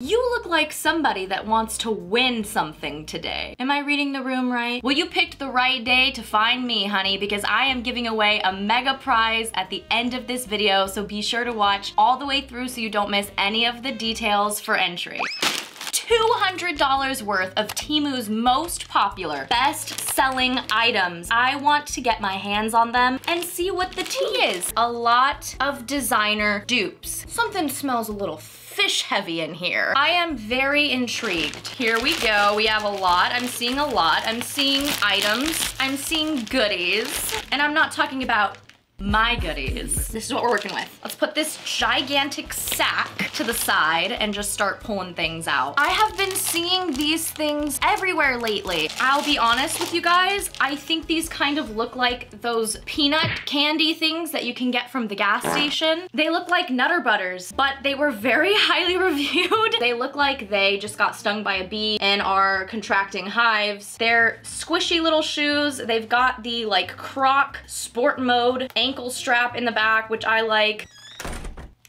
You look like somebody that wants to win something today. Am I reading the room right? Well, you picked the right day to find me, honey, because I am giving away a mega prize at the end of this video, so be sure to watch all the way through so you don't miss any of the details for entry. $200 worth of Temu's most popular, best-selling items. I want to get my hands on them and see what the tea is. A lot of designer dupes. Something smells a little fish heavy in here. I am very intrigued. Here we go. We have a lot. I'm seeing a lot. I'm seeing items. I'm seeing goodies. And I'm not talking about my goodies. This is what we're working with. Let's put this gigantic sack to the side and just start pulling things out. I have been seeing these things everywhere lately. I'll be honest with you guys, I think these kind of look like those peanut candy things that you can get from the gas station. They look like Nutter Butters, but they were very highly reviewed. They look like they just got stung by a bee and are contracting hives. They're squishy little shoes. They've got the like croc sport mode ankle strap in the back, which I like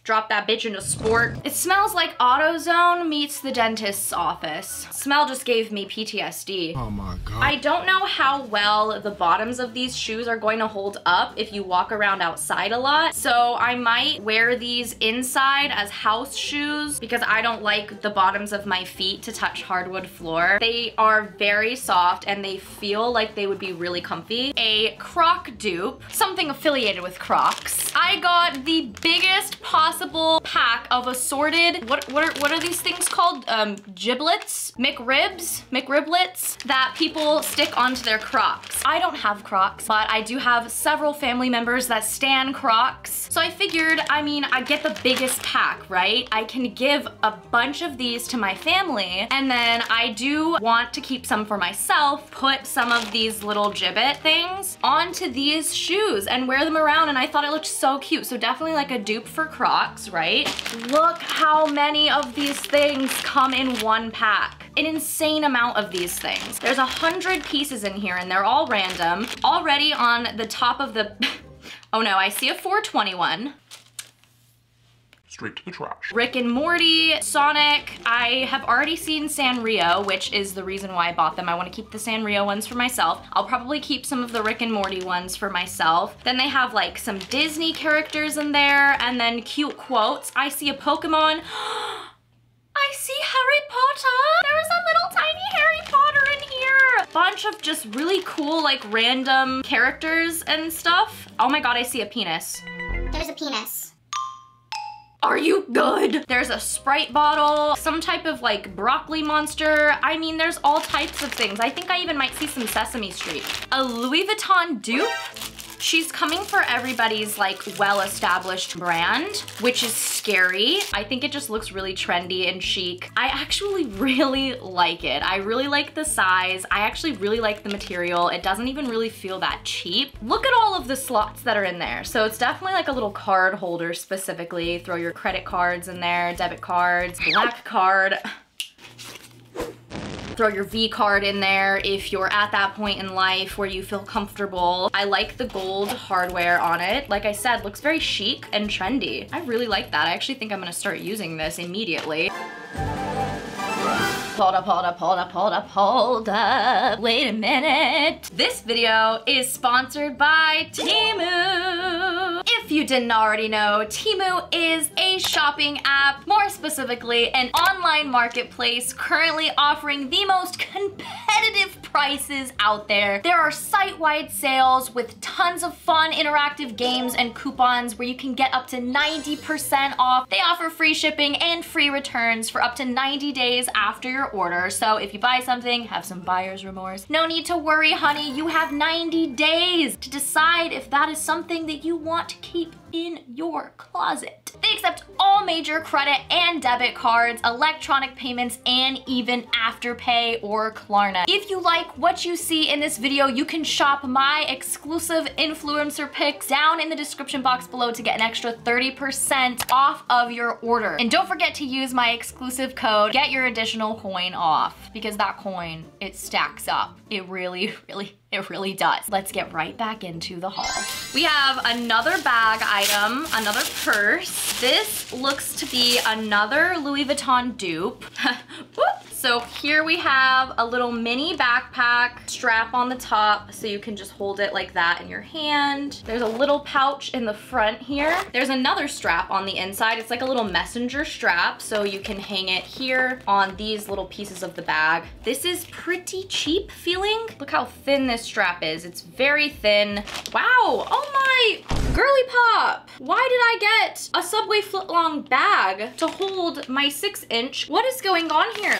drop that bitch into sport. It smells like AutoZone meets the dentist's office. Smell just gave me PTSD. Oh my God. I don't know how well the bottoms of these shoes are going to hold up if you walk around outside a lot. So I might wear these inside as house shoes because I don't like the bottoms of my feet to touch hardwood floor. They are very soft and they feel like they would be really comfy. A Croc dupe, something affiliated with Crocs. I got the biggest possible possible pack of assorted, what, what, are, what are these things called? Um, giblets? McRibs? McRiblets that people stick onto their Crocs. I don't have Crocs, but I do have several family members that stan Crocs. So I figured, I mean, I get the biggest pack, right? I can give a bunch of these to my family, and then I do want to keep some for myself, put some of these little gibbet things onto these shoes and wear them around, and I thought it looked so cute. So definitely like a dupe for Crocs box, right? Look how many of these things come in one pack. An insane amount of these things. There's a hundred pieces in here and they're all random. Already on the top of the, oh no, I see a 421 straight to the trash. Rick and Morty, Sonic. I have already seen Sanrio, which is the reason why I bought them. I want to keep the Sanrio ones for myself. I'll probably keep some of the Rick and Morty ones for myself. Then they have like some Disney characters in there and then cute quotes. I see a Pokemon. I see Harry Potter. There's a little tiny Harry Potter in here. Bunch of just really cool like random characters and stuff. Oh my god, I see a penis. There's a penis. Are you good? There's a Sprite bottle, some type of like broccoli monster. I mean, there's all types of things. I think I even might see some Sesame Street. A Louis Vuitton dupe She's coming for everybody's like well-established brand, which is scary. I think it just looks really trendy and chic. I actually really like it. I really like the size. I actually really like the material. It doesn't even really feel that cheap. Look at all of the slots that are in there. So it's definitely like a little card holder specifically. Throw your credit cards in there, debit cards, black card throw your V card in there if you're at that point in life where you feel comfortable. I like the gold hardware on it. Like I said, looks very chic and trendy. I really like that. I actually think I'm gonna start using this immediately. Hold up, hold up, hold up, hold up, hold up. Wait a minute. This video is sponsored by Temu. You didn't already know, Temu is a shopping app, more specifically an online marketplace currently offering the most competitive prices out there. There are site-wide sales with tons of fun interactive games and coupons where you can get up to 90% off. They offer free shipping and free returns for up to 90 days after your order. So if you buy something, have some buyer's remorse. No need to worry, honey. You have 90 days to decide if that is something that you want to keep week in your closet. They accept all major credit and debit cards, electronic payments, and even Afterpay or Klarna. If you like what you see in this video, you can shop my exclusive influencer picks down in the description box below to get an extra 30% off of your order. And don't forget to use my exclusive code, get your additional coin off, because that coin, it stacks up. It really, really It really does. Let's get right back into the haul. We have another bag item, another purse. This looks to be another Louis Vuitton dupe. So here we have a little mini backpack strap on the top so you can just hold it like that in your hand. There's a little pouch in the front here. There's another strap on the inside. It's like a little messenger strap so you can hang it here on these little pieces of the bag. This is pretty cheap feeling. Look how thin this strap is. It's very thin. Wow, oh my girly pop. Why did I get a Subway footlong bag to hold my six inch? What is going on here?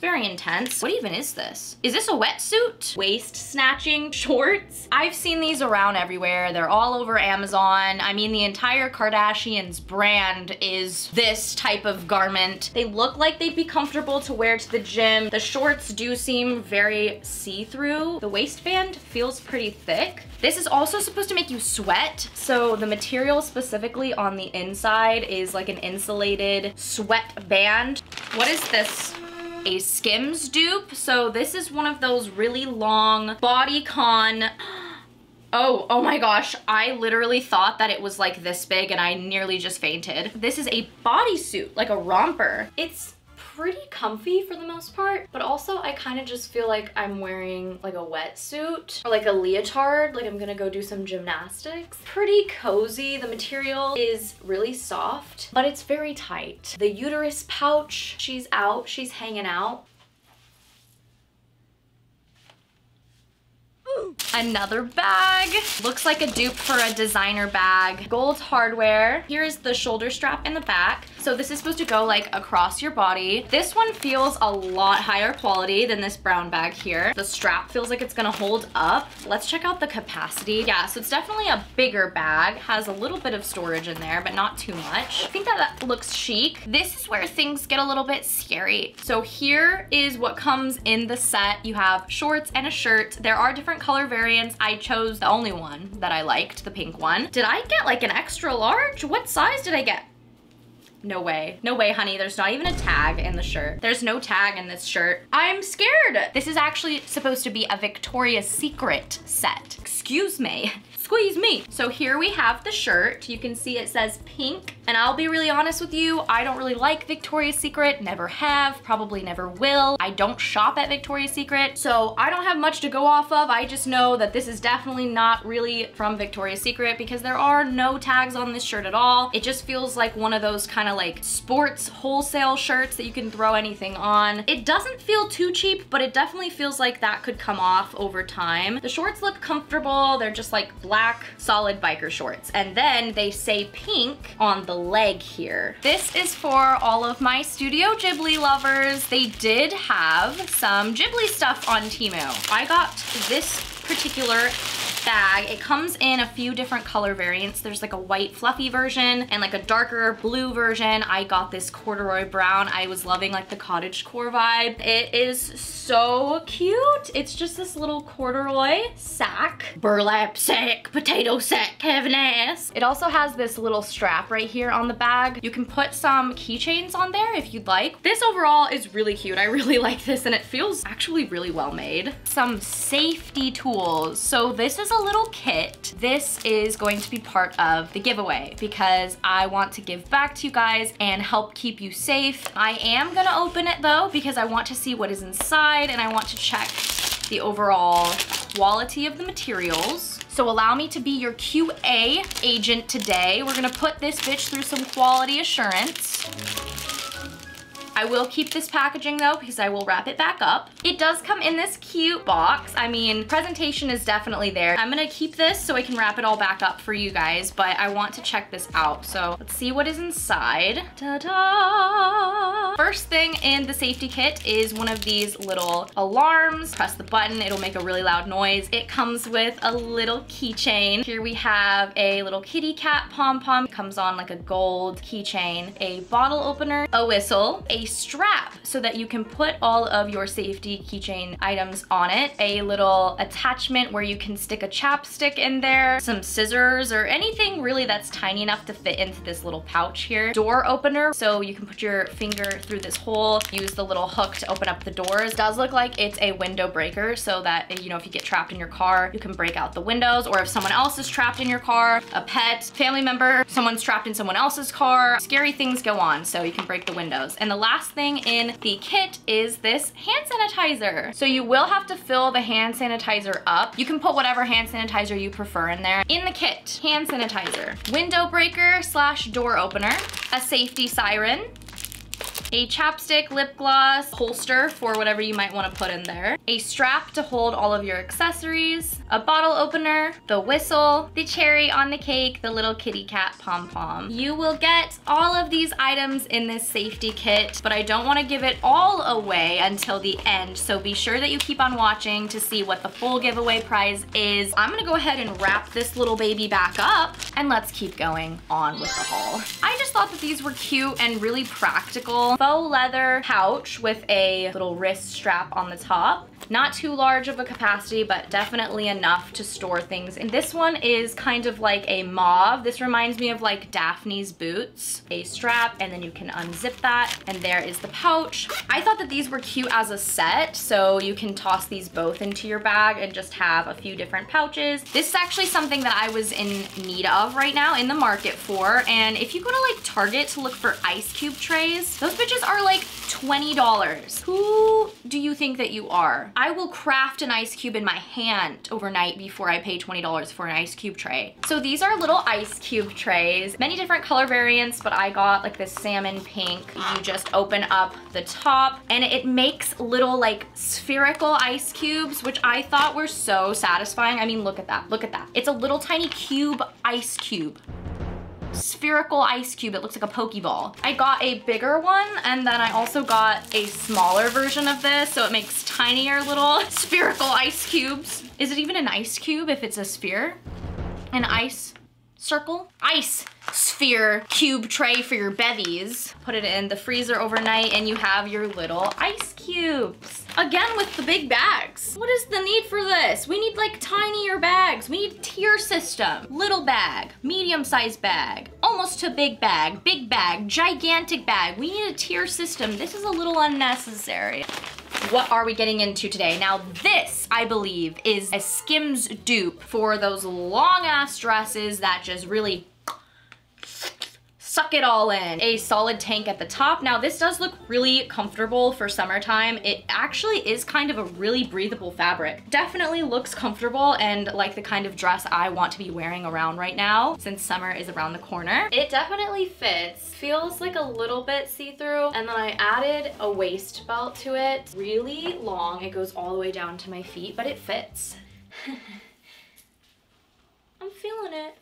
very intense. What even is this? Is this a wetsuit? Waist snatching shorts? I've seen these around everywhere. They're all over Amazon. I mean, the entire Kardashians brand is this type of garment. They look like they'd be comfortable to wear to the gym. The shorts do seem very see-through. The waistband feels pretty thick. This is also supposed to make you sweat. So the material specifically on the inside is like an insulated sweat band. What is this? A Skims dupe. So this is one of those really long bodycon Oh, oh my gosh. I literally thought that it was like this big and I nearly just fainted. This is a bodysuit, like a romper. It's pretty comfy for the most part, but also I kind of just feel like I'm wearing like a wetsuit or like a leotard, like I'm gonna go do some gymnastics. Pretty cozy. The material is really soft, but it's very tight. The uterus pouch, she's out, she's hanging out. Another bag. Looks like a dupe for a designer bag. Gold hardware. Here's the shoulder strap in the back. So this is supposed to go like across your body. This one feels a lot higher quality than this brown bag here. The strap feels like it's gonna hold up. Let's check out the capacity. Yeah, so it's definitely a bigger bag. Has a little bit of storage in there, but not too much. I think that, that looks chic. This is where things get a little bit scary. So here is what comes in the set. You have shorts and a shirt. There are different color variants. I chose the only one that I liked, the pink one. Did I get like an extra large? What size did I get? No way. No way, honey. There's not even a tag in the shirt. There's no tag in this shirt. I'm scared. This is actually supposed to be a Victoria's Secret set. Excuse me squeeze me. So here we have the shirt. You can see it says pink. And I'll be really honest with you, I don't really like Victoria's Secret, never have, probably never will. I don't shop at Victoria's Secret, so I don't have much to go off of. I just know that this is definitely not really from Victoria's Secret because there are no tags on this shirt at all. It just feels like one of those kind of like sports wholesale shirts that you can throw anything on. It doesn't feel too cheap, but it definitely feels like that could come off over time. The shorts look comfortable. They're just like black black solid biker shorts. And then they say pink on the leg here. This is for all of my Studio Ghibli lovers. They did have some Ghibli stuff on Temu. I got this particular bag. It comes in a few different color variants. There's like a white fluffy version and like a darker blue version. I got this corduroy brown. I was loving like the cottage core vibe. It is so cute. It's just this little corduroy sack. Burlap sack, potato sack, Kevin ass. It also has this little strap right here on the bag. You can put some keychains on there if you'd like. This overall is really cute. I really like this and it feels actually really well made. Some safety tools. So this a little kit. This is going to be part of the giveaway because I want to give back to you guys and help keep you safe. I am gonna open it though because I want to see what is inside and I want to check the overall quality of the materials. So allow me to be your QA agent today. We're gonna put this bitch through some quality assurance. I will keep this packaging though because I will wrap it back up. It does come in this cute box. I mean, presentation is definitely there. I'm gonna keep this so I can wrap it all back up for you guys, but I want to check this out. So let's see what is inside. Ta-da! First thing in the safety kit is one of these little alarms. Press the button, it'll make a really loud noise. It comes with a little keychain. Here we have a little kitty cat pom-pom. Comes on like a gold keychain, a bottle opener, a whistle, a strap so that you can put all of your safety keychain items on it. A little attachment where you can stick a chapstick in there, some scissors or anything really that's tiny enough to fit into this little pouch here. Door opener so you can put your finger through through this hole, use the little hook to open up the doors. It does look like it's a window breaker so that, you know, if you get trapped in your car, you can break out the windows or if someone else is trapped in your car, a pet, family member, someone's trapped in someone else's car, scary things go on so you can break the windows. And the last thing in the kit is this hand sanitizer. So you will have to fill the hand sanitizer up. You can put whatever hand sanitizer you prefer in there. In the kit, hand sanitizer, window breaker slash door opener, a safety siren, a chapstick, lip gloss, holster for whatever you might want to put in there, a strap to hold all of your accessories, a bottle opener, the whistle, the cherry on the cake, the little kitty cat pom-pom. You will get all of these items in this safety kit, but I don't want to give it all away until the end, so be sure that you keep on watching to see what the full giveaway prize is. I'm gonna go ahead and wrap this little baby back up, and let's keep going on with the haul. I just thought that these were cute and really practical faux leather pouch with a little wrist strap on the top. Not too large of a capacity, but definitely enough to store things. And this one is kind of like a mauve. This reminds me of like Daphne's boots. A strap, and then you can unzip that. And there is the pouch. I thought that these were cute as a set, so you can toss these both into your bag and just have a few different pouches. This is actually something that I was in need of right now in the market for. And if you go to like Target to look for ice cube trays, those bitches are like $20. Who do you think that you are? I will craft an ice cube in my hand overnight before I pay $20 for an ice cube tray. So these are little ice cube trays, many different color variants, but I got like this salmon pink. You just open up the top and it makes little like spherical ice cubes, which I thought were so satisfying. I mean, look at that, look at that. It's a little tiny cube ice cube spherical ice cube. It looks like a Pokeball. I got a bigger one and then I also got a smaller version of this so it makes tinier little spherical ice cubes. Is it even an ice cube if it's a sphere? An ice circle? Ice sphere cube tray for your bevies. Put it in the freezer overnight and you have your little ice cubes. Again with the big bags. What is the need for this? We need like tinier bags. We need tier system. Little bag, medium sized bag, almost to big bag, big bag, gigantic bag. We need a tier system. This is a little unnecessary what are we getting into today? Now this, I believe, is a Skims dupe for those long ass dresses that just really suck it all in. A solid tank at the top. Now this does look really comfortable for summertime. It actually is kind of a really breathable fabric. Definitely looks comfortable and like the kind of dress I want to be wearing around right now since summer is around the corner. It definitely fits. Feels like a little bit see-through and then I added a waist belt to it. Really long. It goes all the way down to my feet, but it fits. I'm feeling it.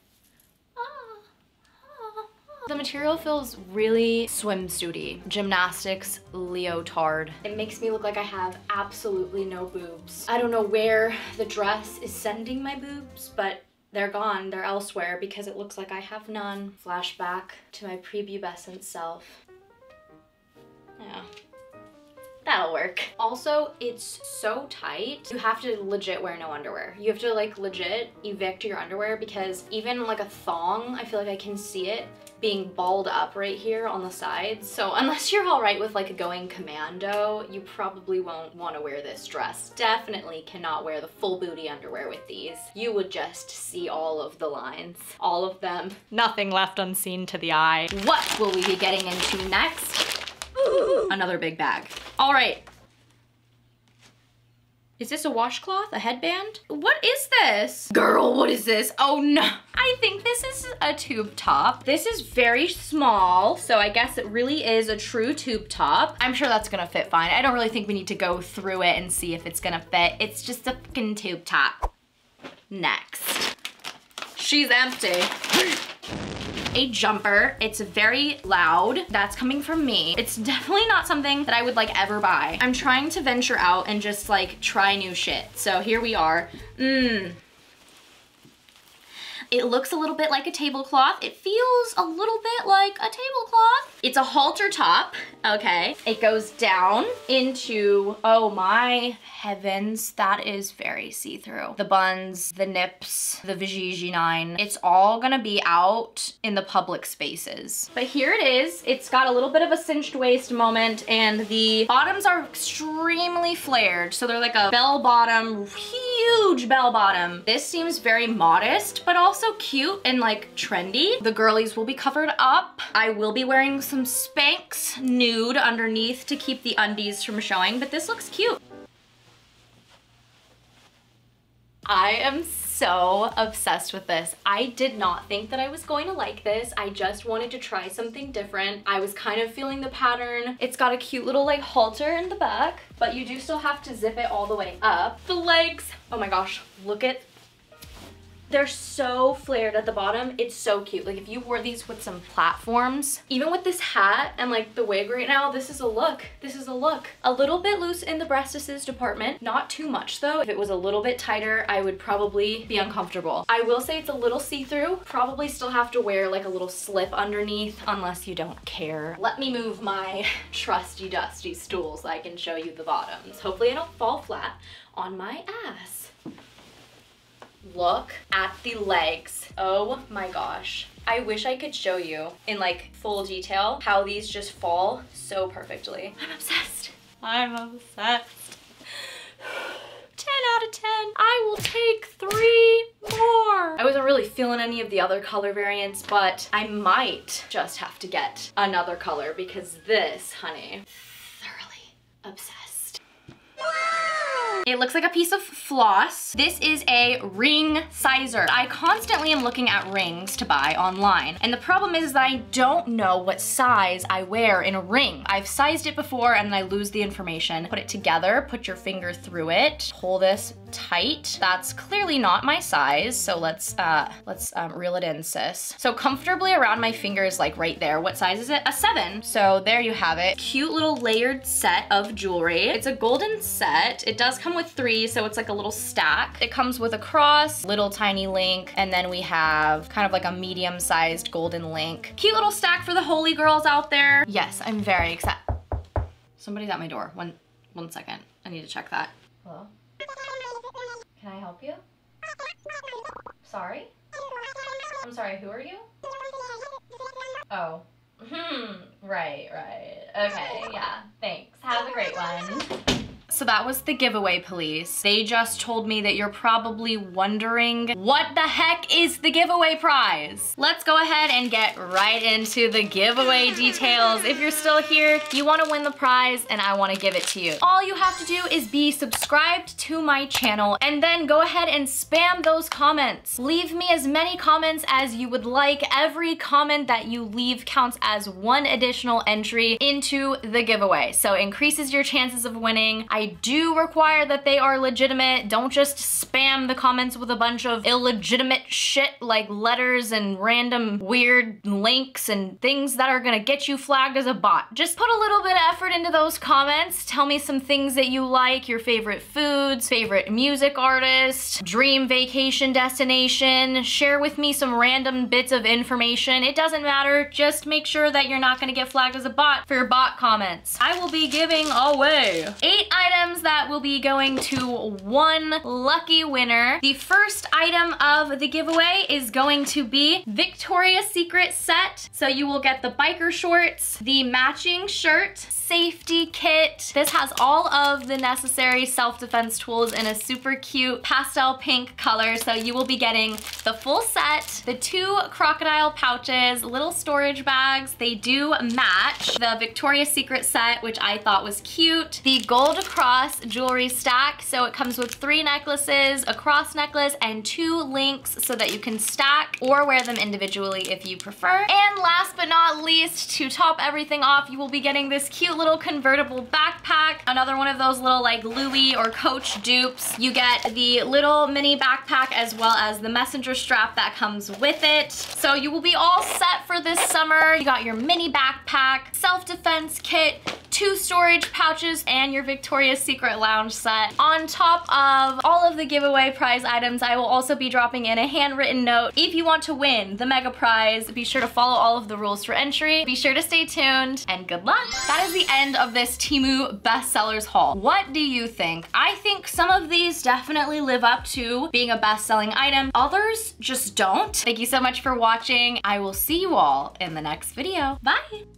The material feels really swimsuity, gymnastics leotard. It makes me look like I have absolutely no boobs. I don't know where the dress is sending my boobs, but they're gone, they're elsewhere because it looks like I have none. Flashback to my prepubescent self. Yeah. That'll work. Also, it's so tight. You have to legit wear no underwear. You have to like legit evict your underwear because even like a thong, I feel like I can see it being balled up right here on the sides. So unless you're all right with like a going commando, you probably won't want to wear this dress. Definitely cannot wear the full booty underwear with these. You would just see all of the lines, all of them. Nothing left unseen to the eye. What will we be getting into next? Another big bag. All right, is this a washcloth? A headband? What is this? Girl, what is this? Oh no. I think this is a tube top. This is very small, so I guess it really is a true tube top. I'm sure that's gonna fit fine. I don't really think we need to go through it and see if it's gonna fit. It's just a fucking tube top. Next. She's empty a jumper. It's very loud. That's coming from me. It's definitely not something that I would like ever buy. I'm trying to venture out and just like try new shit. So here we are. Mmm. It looks a little bit like a tablecloth. It feels a little bit like a tablecloth. It's a halter top, okay? It goes down into, oh my heavens, that is very see-through. The buns, the nips, the Vijiji 9, it's all gonna be out in the public spaces. But here it is. It's got a little bit of a cinched waist moment and the bottoms are extremely flared. So they're like a bell bottom, huge bell bottom. This seems very modest, but also cute and like trendy. The girlies will be covered up. I will be wearing some Spanx nude underneath to keep the undies from showing, but this looks cute. I am so obsessed with this. I did not think that I was going to like this. I just wanted to try something different. I was kind of feeling the pattern. It's got a cute little like halter in the back, but you do still have to zip it all the way up. The legs, oh my gosh, look at they're so flared at the bottom. It's so cute. Like if you wore these with some platforms, even with this hat and like the wig right now, this is a look. This is a look. A little bit loose in the breastises department. Not too much though. If it was a little bit tighter, I would probably be uncomfortable. I will say it's a little see-through. Probably still have to wear like a little slip underneath unless you don't care. Let me move my trusty dusty stool so I can show you the bottoms. Hopefully I don't fall flat on my ass look at the legs. Oh my gosh. I wish I could show you in like full detail how these just fall so perfectly. I'm obsessed. I'm obsessed. 10 out of 10. I will take three more. I wasn't really feeling any of the other color variants, but I might just have to get another color because this, honey, thoroughly obsessed. It looks like a piece of floss. This is a ring sizer. I constantly am looking at rings to buy online. And the problem is that I don't know what size I wear in a ring. I've sized it before and then I lose the information. Put it together, put your finger through it, pull this tight. That's clearly not my size. So let's, uh, let's um, reel it in, sis. So comfortably around my fingers, like right there. What size is it? A seven. So there you have it. Cute little layered set of jewelry. It's a golden set. It does come with three, so it's like a little stack. It comes with a cross, little tiny link, and then we have kind of like a medium-sized golden link. Cute little stack for the holy girls out there. Yes, I'm very excited. Somebody's at my door. One, one second. I need to check that. Hello? Can I help you? Sorry? I'm sorry, who are you? Oh. Hmm, right, right. Okay, yeah, thanks. Have a great one. So that was the giveaway police. They just told me that you're probably wondering what the heck is the giveaway prize? Let's go ahead and get right into the giveaway details. If you're still here, you wanna win the prize and I wanna give it to you. All you have to do is be subscribed to my channel and then go ahead and spam those comments. Leave me as many comments as you would like. Every comment that you leave counts as one additional entry into the giveaway. So increases your chances of winning. I do require that they are legitimate. Don't just spam the comments with a bunch of illegitimate shit like letters and random weird links and things that are gonna get you flagged as a bot. Just put a little bit of effort into those comments. Tell me some things that you like, your favorite foods, favorite music artist, dream vacation destination. Share with me some random bits of information. It doesn't matter. Just make sure that you're not gonna get flagged as a bot for your bot comments. I will be giving away eight items items that will be going to one lucky winner. The first item of the giveaway is going to be Victoria's Secret set. So you will get the biker shorts, the matching shirt, safety kit. This has all of the necessary self-defense tools in a super cute pastel pink color. So you will be getting the full set, the two crocodile pouches, little storage bags. They do match the Victoria's Secret set, which I thought was cute. The gold cross jewelry stack. So it comes with three necklaces, a cross necklace, and two links so that you can stack or wear them individually if you prefer. And last but not least, to top everything off, you will be getting this cute little convertible backpack. Another one of those little like Louis or Coach dupes. You get the little mini backpack as well as the messenger strap that comes with it. So you will be all set for this summer. You got your mini backpack, self-defense kit, two storage pouches, and your Victoria's Secret lounge set. On top of all of the giveaway prize items, I will also be dropping in a handwritten note. If you want to win the mega prize, be sure to follow all of the rules for entry. Be sure to stay tuned, and good luck. That is the end of this Temu bestsellers haul. What do you think? I think some of these definitely live up to being a best-selling item. Others just don't. Thank you so much for watching. I will see you all in the next video. Bye!